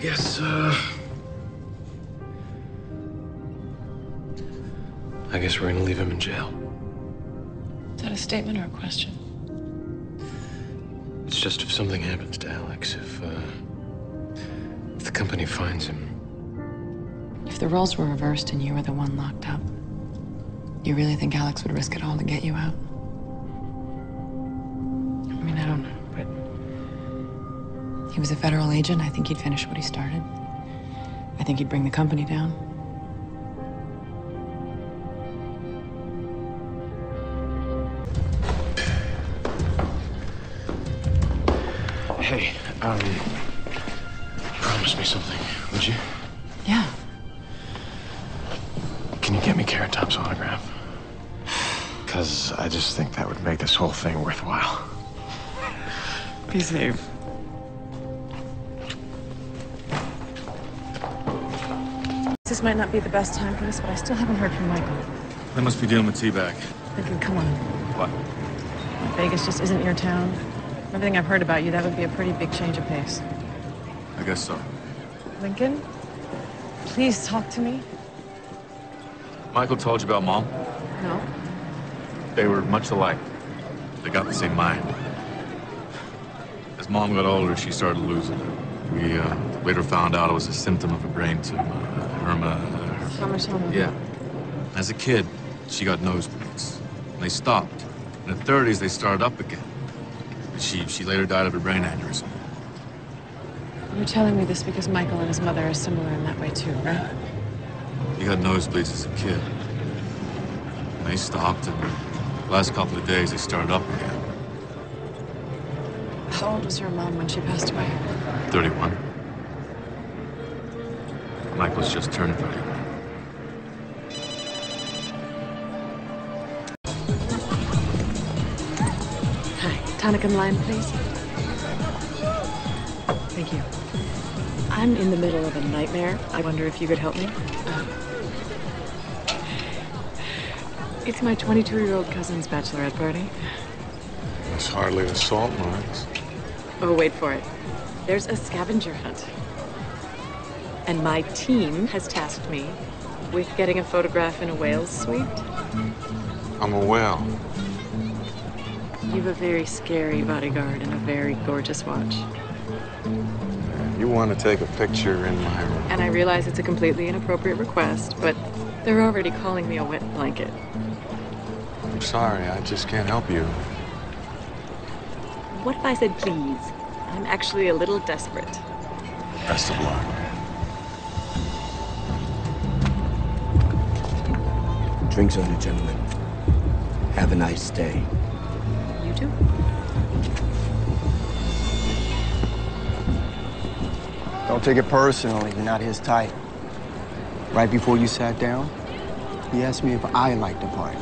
guess, uh. I guess we're gonna leave him in jail. Is that a statement or a question? It's just if something happens to Alex, if, uh. If the company finds him. If the roles were reversed and you were the one locked up, you really think Alex would risk it all to get you out? He was a federal agent. I think he'd finish what he started. I think he'd bring the company down. Hey, um. Promise me something, would you? Yeah. Can you get me Carrot Top's autograph? Because I just think that would make this whole thing worthwhile. Be safe. This might not be the best time for this, but I still haven't heard from Michael. They must be dealing with T-Bag. Thinking, come on, What? Vegas just isn't your town. Everything I've heard about you, that would be a pretty big change of pace. I guess so. Lincoln, please talk to me. Michael told you about Mom? No. They were much alike. They got the same mind. As Mom got older, she started losing it. We uh, later found out it was a symptom of a brain tumor. Uh, Irma. Hematoma. yeah. As a kid, she got nosebleeds. And they stopped. In the 30s, they started up again. She, she later died of a brain aneurysm. You're telling me this because Michael and his mother are similar in that way too, right? He got nosebleeds as a kid. And they stopped, and the last couple of days, they started up again. How old was your mom when she passed away? 31. Michael's just turned 31. Hi. Tonic and lime, please. Thank you. I'm in the middle of a nightmare. I wonder if you could help me. Uh, it's my 22-year-old cousin's bachelorette party. It's hardly the salt mines. Oh, wait for it. There's a scavenger hunt. And my team has tasked me with getting a photograph in a whale's suite. I'm a whale. You've a very scary bodyguard and a very gorgeous watch. You want to take a picture in my room? And I realize it's a completely inappropriate request, but they're already calling me a wet blanket. I'm sorry, I just can't help you. What if I said please? I'm actually a little desperate. Best of luck. Drinks on you, gentlemen. Have a nice day. You too? Don't take it personally. You're not his type. Right before you sat down, he asked me if I liked the party.